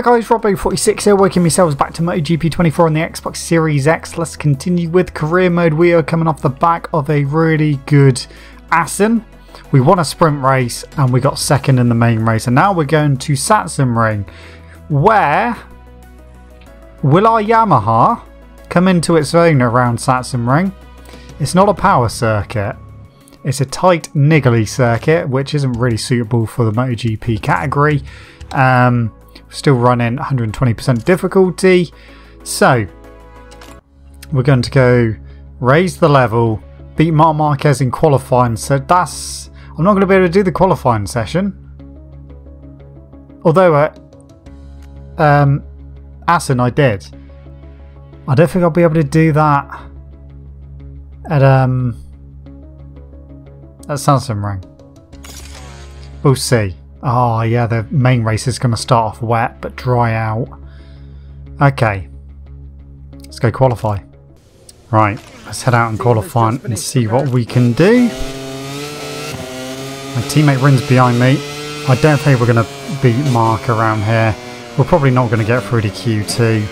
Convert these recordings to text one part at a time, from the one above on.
Hi guys, Robbo46 here, welcome yourselves back to MotoGP 24 on the Xbox Series X. Let's continue with career mode. We are coming off the back of a really good Assen. We won a sprint race and we got second in the main race. And now we're going to Sachsenring, where will our Yamaha come into its own around Sachsenring? It's not a power circuit. It's a tight, niggly circuit, which isn't really suitable for the MotoGP category. Um, still running 120% difficulty. So, we're going to go raise the level, beat Marc Marquez in qualifying. So that's... I'm not going to be able to do the qualifying session. Although at um, Assen I did. I don't think I'll be able to do that at um at Sachsenring. We'll see. Oh, yeah, the main race is going to start off wet but dry out. Okay. Let's go qualify. Right, let's head out and qualify and see what we can do. My teammate runs behind me. I don't think we're going to beat Marc around here. We're probably not going to get through to Q2.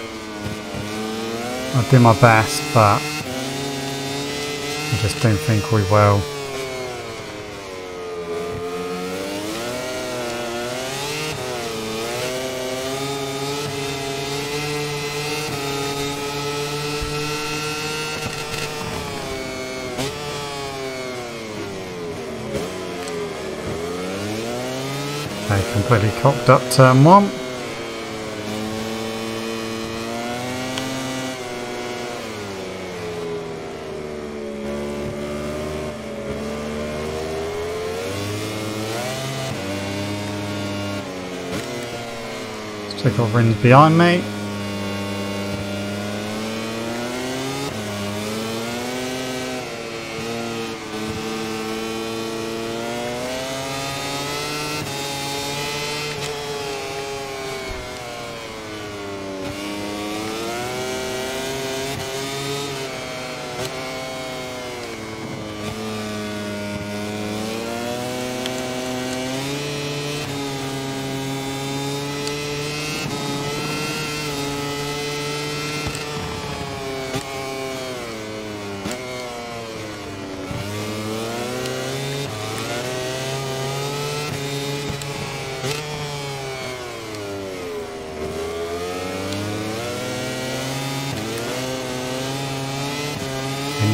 I'll do my best, but I just don't think we will. Okay, completely cocked up um, turn one. Let's take off rings behind me.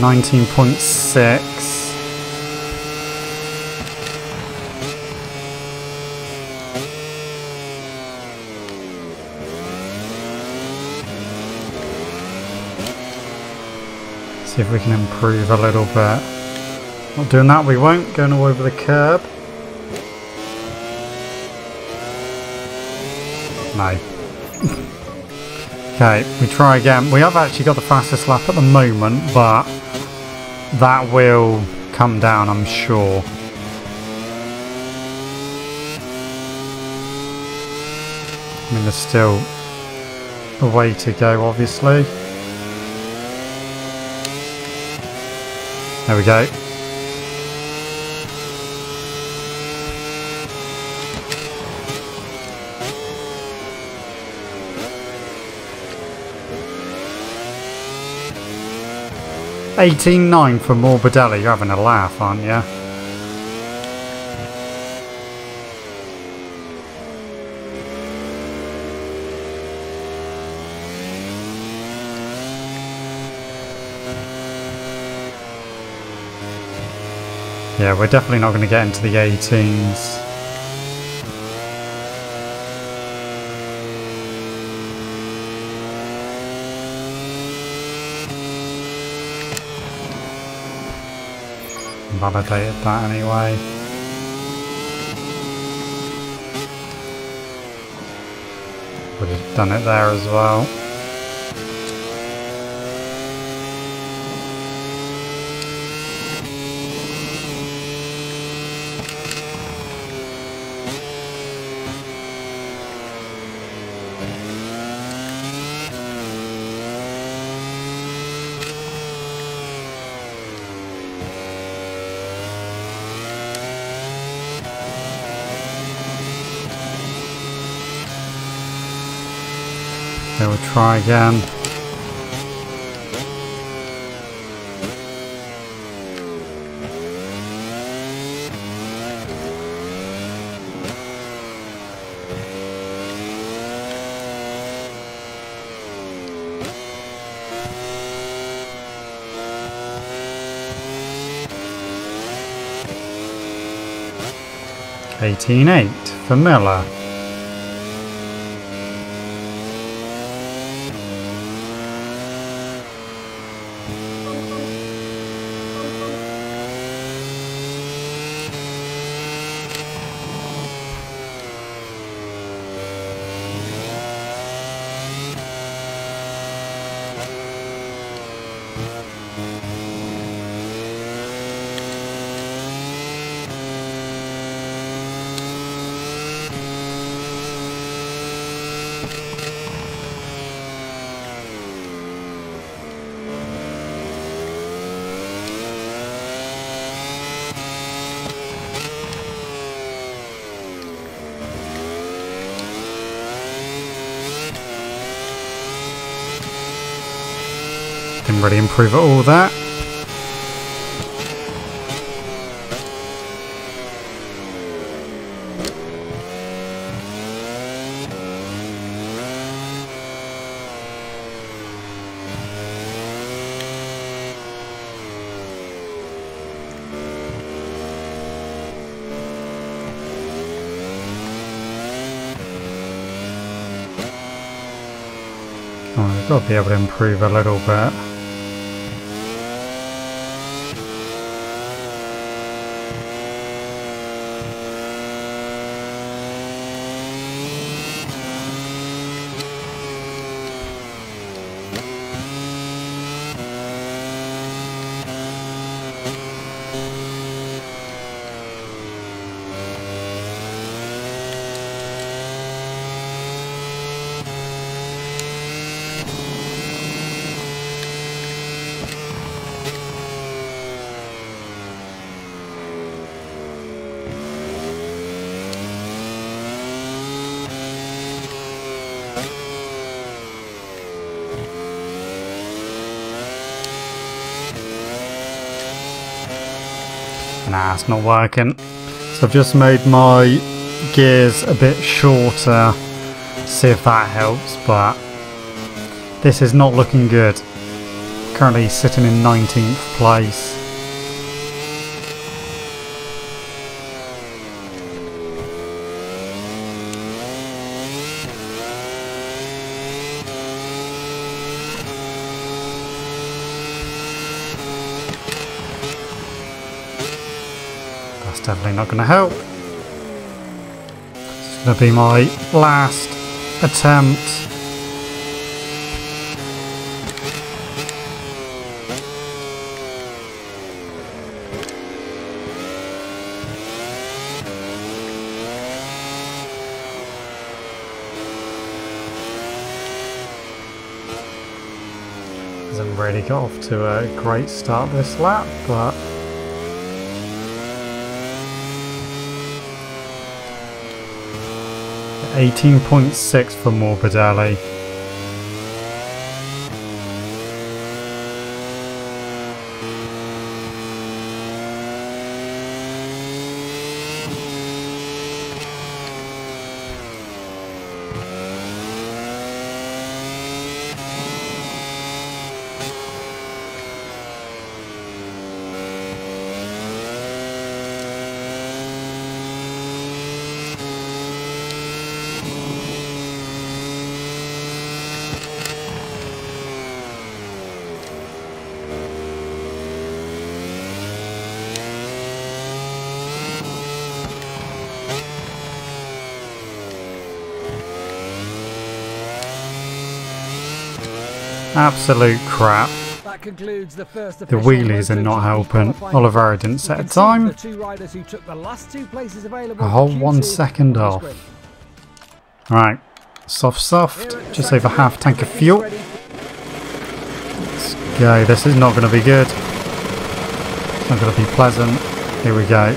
Nineteen point six. See if we can improve a little bit. Not doing that, we won't. Going all over the curb. No. okay, we try again. We have actually got the fastest lap at the moment, but that will come down, I'm sure. I mean, there's still a way to go, obviously. There we go. Eighteen nine for Morbidelli. You're having a laugh, aren't you? Yeah, we're definitely not going to get into the 18s. Validated that anyway. Would have done it there as well. Try again. Eighteen eight for Miller. Really improve at all that. To be able to improve a little bit. Nah, it's not working. So I've just made my gears a bit shorter. See if that helps, but this is not looking good. Currently sitting in 19th place. Definitely not going to help. It's going to be my last attempt. Hasn't really got off to a great start this lap, but 18.6 for Morbidelli. Absolute crap. The The wheelies are not helping. Oliveira didn't set a time. The two riders who took the last two places available A whole one second off. screen. Alright, soft soft, Here at the just over half tank of fuel. Let's go, this is not going to be good. It's not going to be pleasant. Here we go.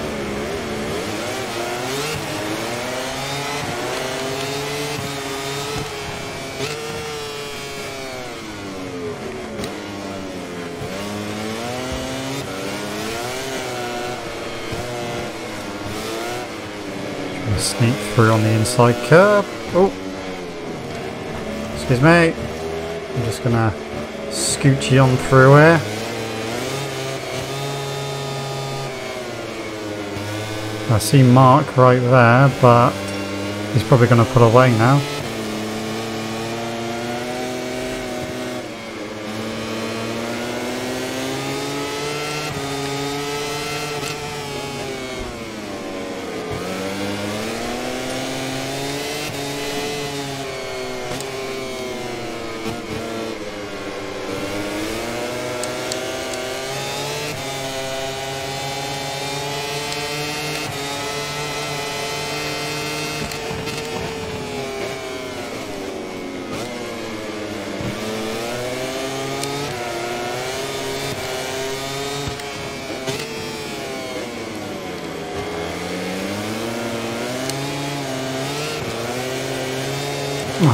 Sneak through on the inside curb. Oh, excuse me. I'm just gonna scoot you on through here. I see Marc right there, but he's probably going to pull away now.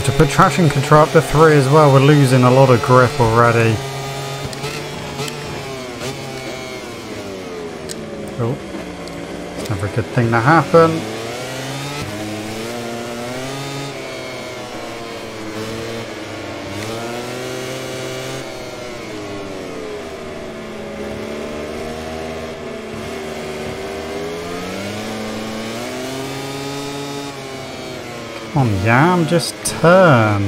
Oh, to put traction control up to 3 as well, we're losing a lot of grip already. Oh, it's never a good thing to happen. Come on, Yam, just turn.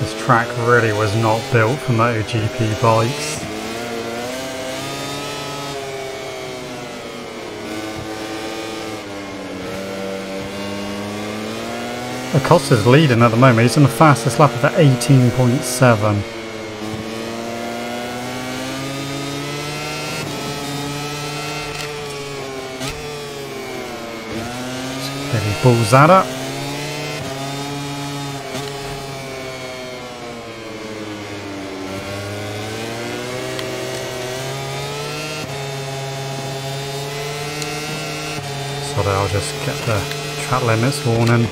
This track really was not built for MotoGP bikes. Acosta's leading at the moment. He's on the fastest lap of 18.7. Maybe pulls that up. I'll just get the track limits warning.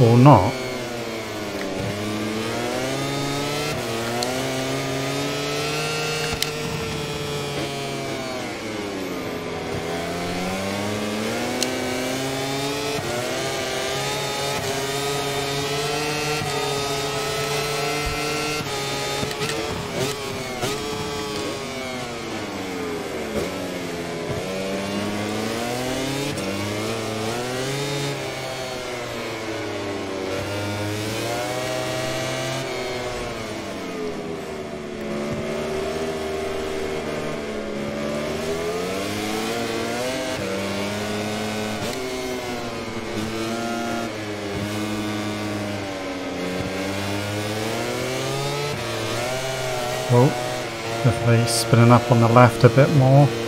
Or not. Oh, spinning up on the left a bit more.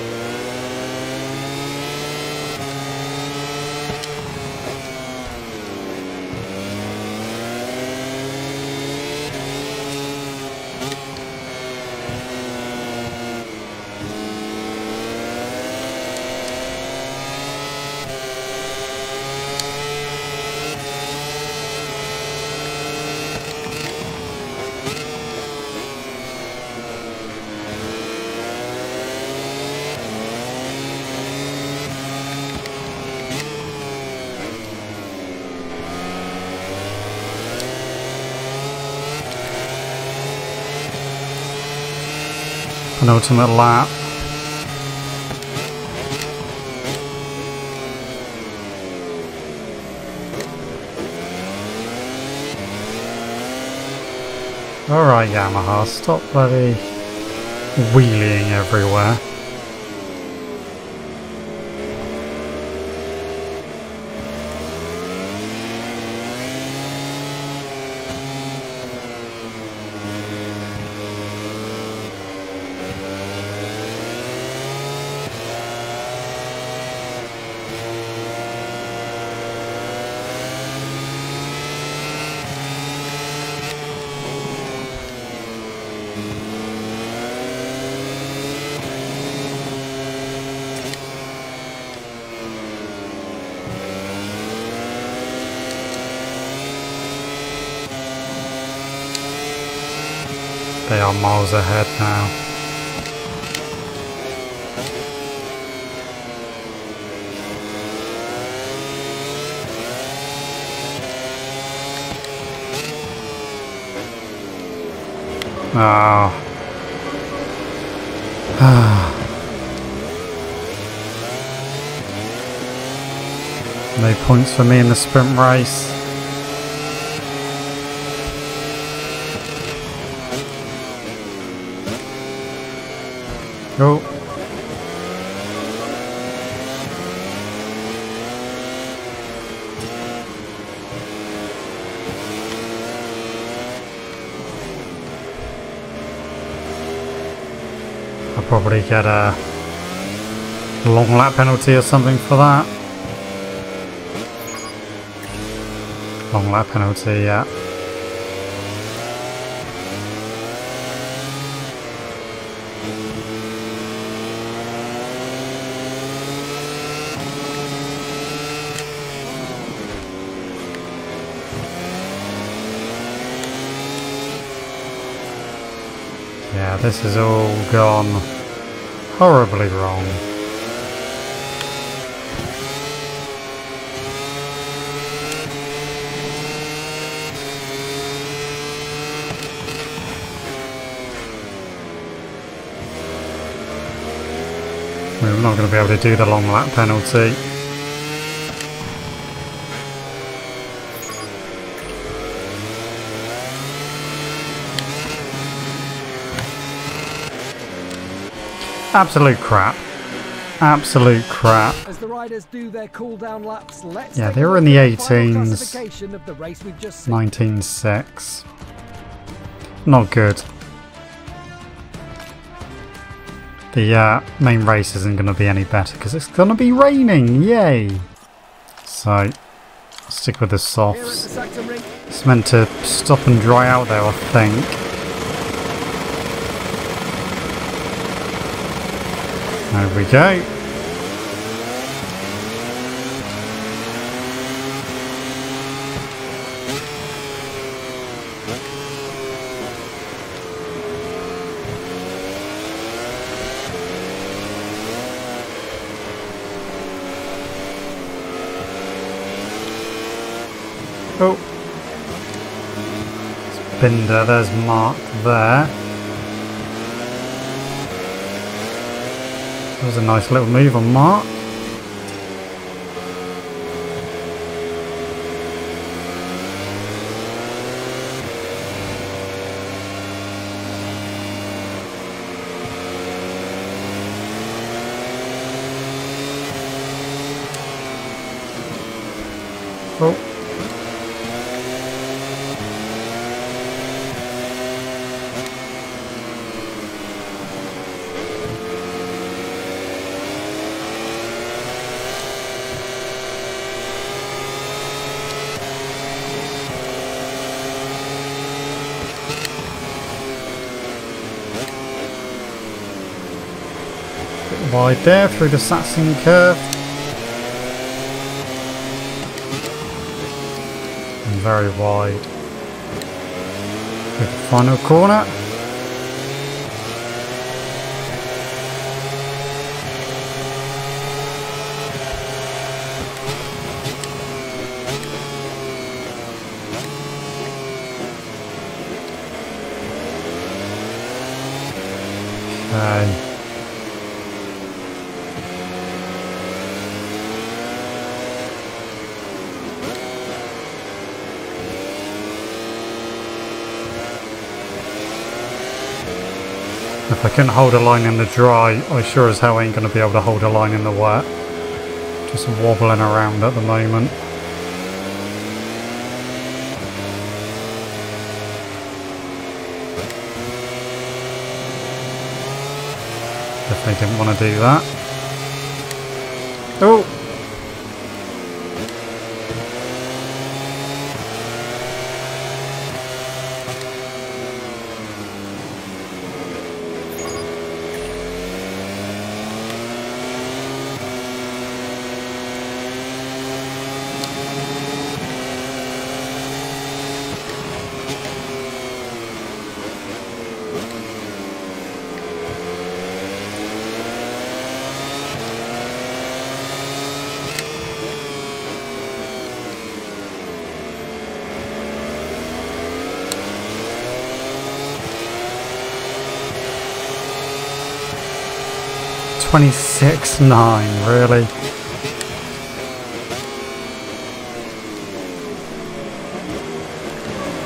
Penultimate lap. Alright Yamaha, stop bloody wheeling everywhere. Are miles ahead now. Ah. no points for me in the sprint race. I'll probably get a long lap penalty or something for that. Long lap penalty, yeah. Yeah, this has all gone horribly wrong. We're not going to be able to do the long lap penalty. Absolute crap. Absolute crap. As the riders do their cool down laps, let's Yeah, they were in the 18s. classification of the race we've just seen. 19.6. Not good. The uh, main race isn't going to be any better because it's going to be raining. Yay! So, stick with the softs. It's meant to stop and dry out there, I think. There we go. Oh. Binder, there's Marc there. Was a nice little move on Marc. Oh. Wide there through the Saxon curve. And very wide. With the final corner. If I can hold a line in the dry, I sure as hell ain't going to be able to hold a line in the wet. Just wobbling around at the moment. If Definitely didn't want to do that. 26 9, really?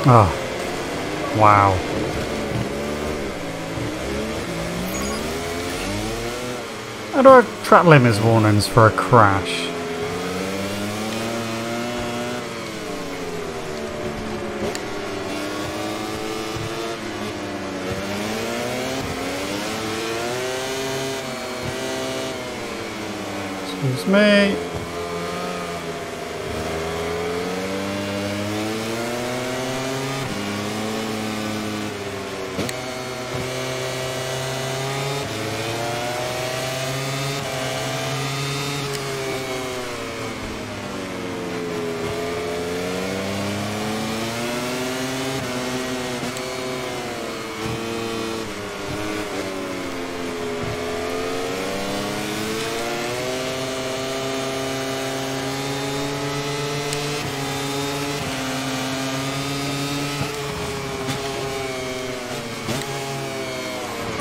Oh, wow. How do I track limits warnings for a crash? Me.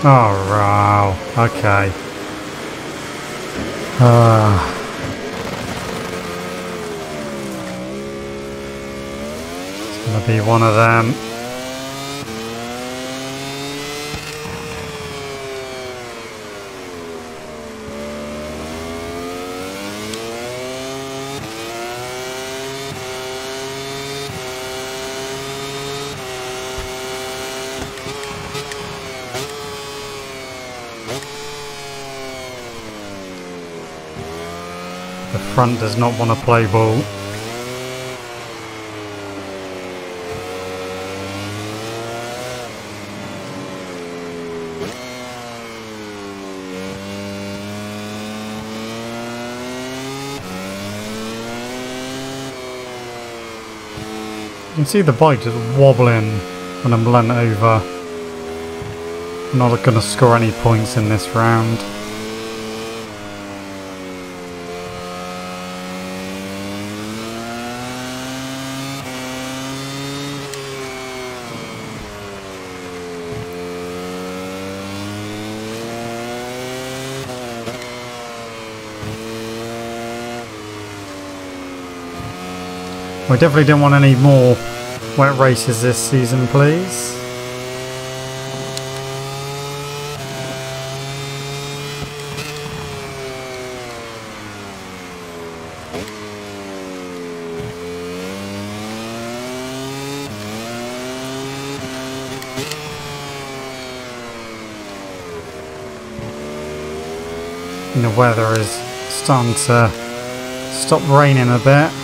Oh, wow. Okay. Uh. It's gonna be one of them. The front does not want to play ball. You can see the bike just wobbling when I'm bent over. I'm not going to score any points in this round. We definitely don't want any more wet races this season, please. And the weather is starting to stop raining a bit.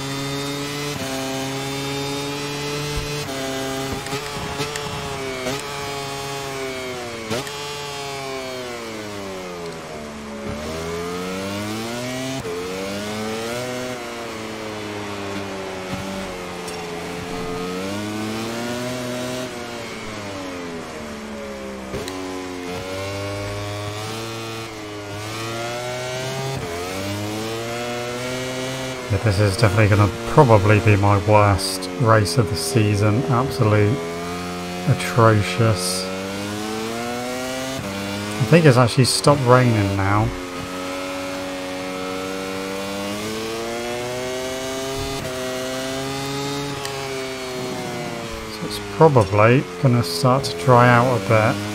Yeah, this is definitely going to probably be my worst race of the season. Absolute atrocious. I think it's actually stopped raining now. So it's probably going to start to dry out a bit.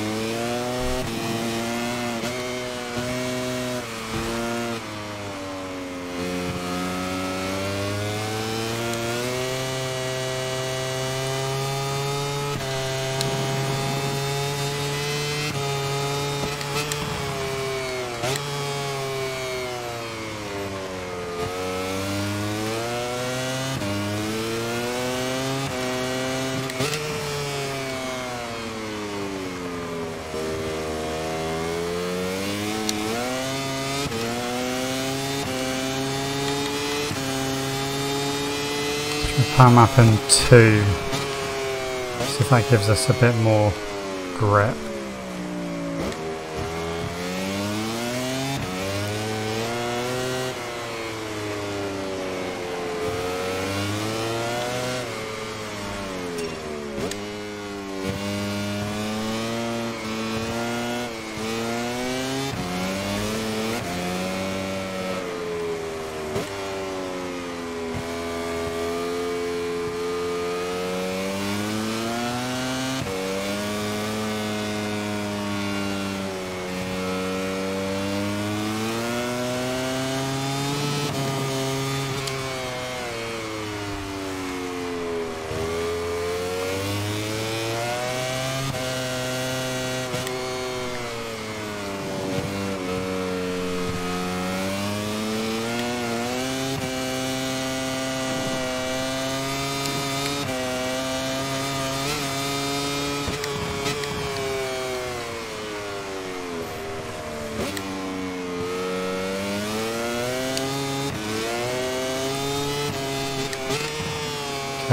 Power map in 2. See if that gives us a bit more grip.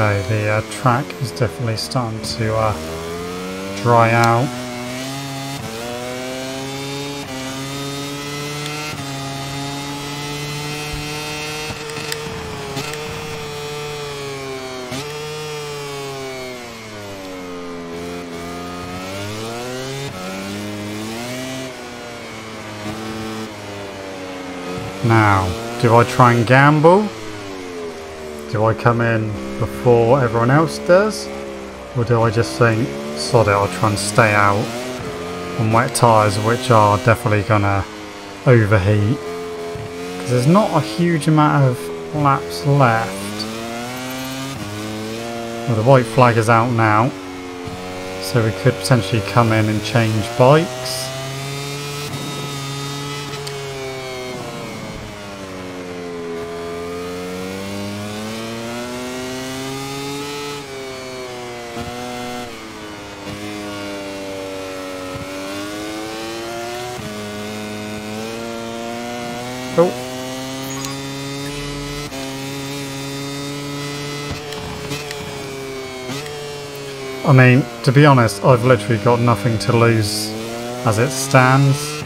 Okay, the uh, track is definitely starting to uh, dry out. Now, do I try and gamble? Do I come in before everyone else does? Or do I just think, sod it, I'll try and stay out on wet tyres which are definitely gonna overheat. Because there's not a huge amount of laps left. Well, the white flag is out now. So we could potentially come in and change bikes. I mean, to be honest, I've literally got nothing to lose as it stands.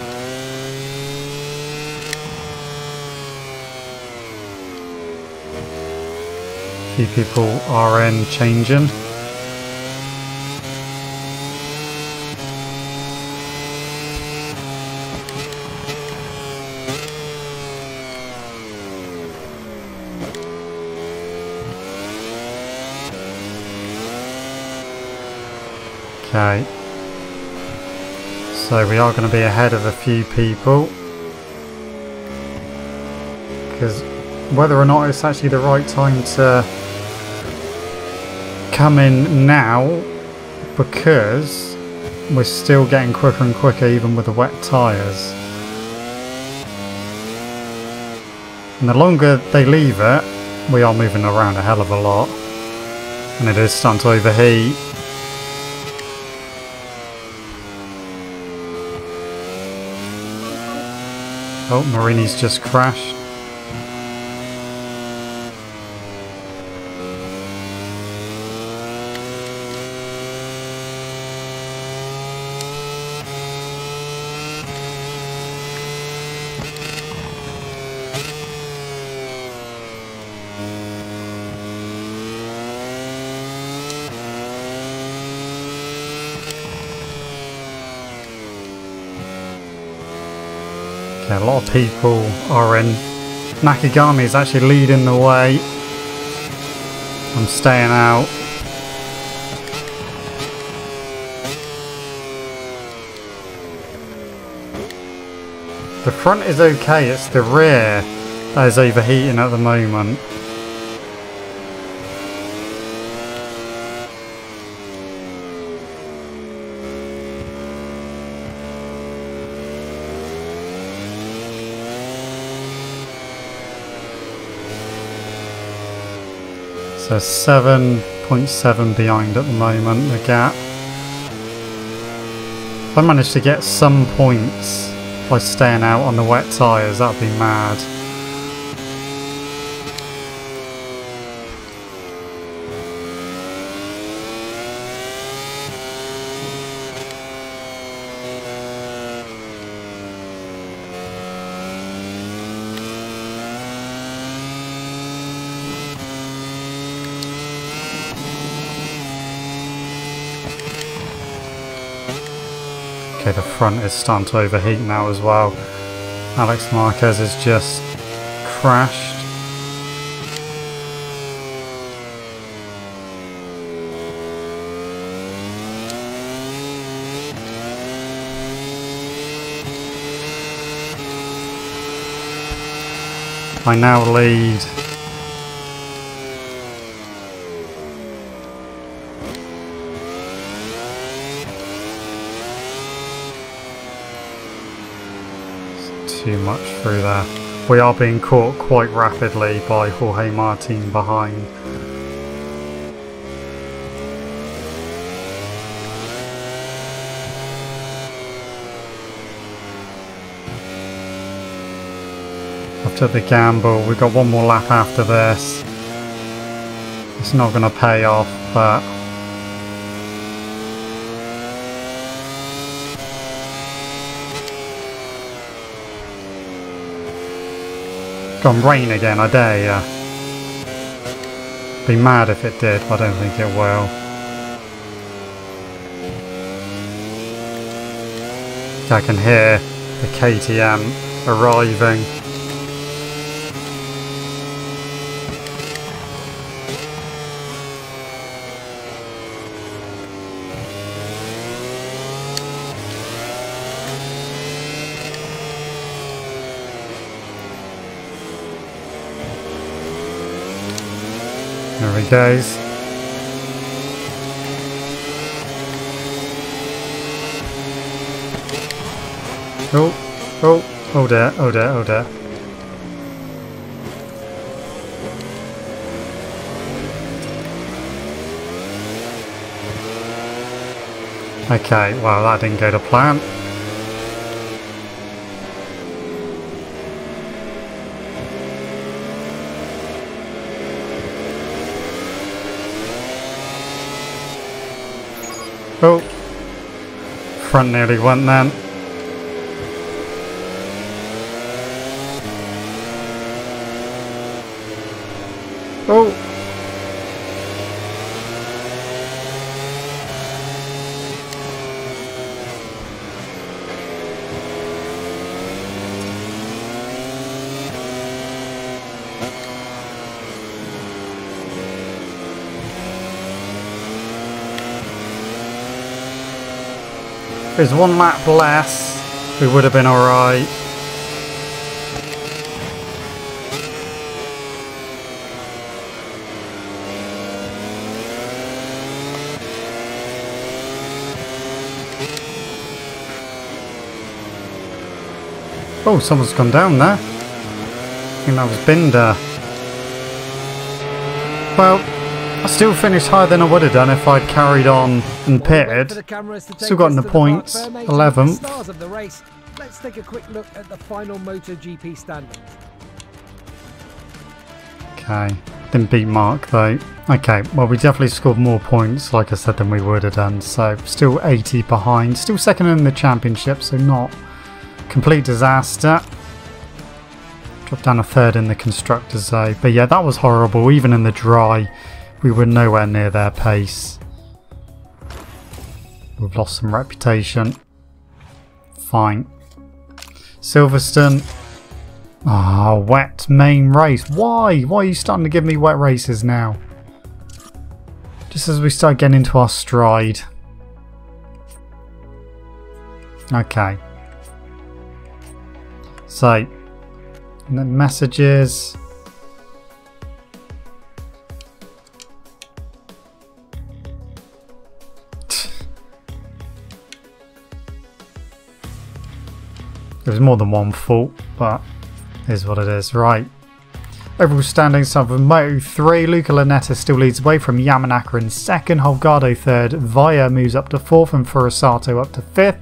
Few people are in changing. Okay. So we are going to be ahead of a few people. Because whether or not it's actually the right time to come in now, because we're still getting quicker and quicker even with the wet tyres. And the longer they leave it, we are moving around a hell of a lot. And it is starting to overheat. Oh, Marini's just crashed. People are in. Nakagami is actually leading the way. I'm staying out. The front is okay, it's the rear that is overheating at the moment. So 7.7 behind at the moment, the gap. If I manage to get some points by staying out on the wet tyres, that'd be mad. Front is starting to overheat now as well. Alex Marquez has just crashed. I now lead too much through there. We are being caught quite rapidly by Jorge Martin behind. After the gamble, we've got one more lap after this. It's not going to pay off, but gone rain again, I dare ya. Be mad if it did, but I don't think it will. I can hear the KTM arriving. There he goes. Oh, oh, oh dear, oh dear, oh dear. Okay, well that didn't go to plan. Oh, front nearly went then. Oh. There's one lap less. We would have been alright. Oh, someone's gone down there. I think that was Binder. Well, I still finished higher than I would have done if I'd carried on and pitted. Still got the points, 11th. Stars of the race. Let's take a quick look at the final MotoGP standings. Okay, didn't beat Marc though. Okay, well we definitely scored more points, like I said, than we would have done. So still 80 behind, still second in the championship, so not complete disaster. Dropped down a third in the constructors though, but yeah, that was horrible. Even in the dry, we were nowhere near their pace. We've lost some reputation. Fine. Silverstone. Ah, wet main race. Why? Why are you starting to give me wet races now? Just as we start getting into our stride. Okay. So, messages. There's more than one fault, but is what it is. Right. Overall standings, of Moto 3, Luca Lunetta still leads away from Yamanaka in 2nd, Holgado 3rd, Via moves up to 4th and Furusato up to 5th.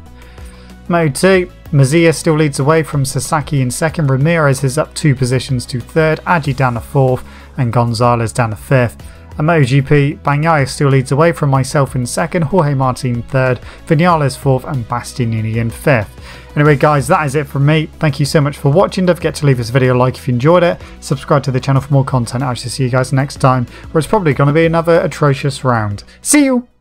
Moto 2, Masia still leads away from Sasaki in 2nd, Ramirez is up 2 positions to 3rd, Aji down to 4th and Gonzalez down to 5th. MotoGP, Bagnaia still leads away from myself in second, Jorge Martin third, Vinales fourth and Bastianini in fifth. Anyway guys, that is it from me. Thank you so much for watching. Don't forget to leave this video a like if you enjoyed it. Subscribe to the channel for more content. I shall see you guys next time, where it's probably going to be another atrocious round. See you!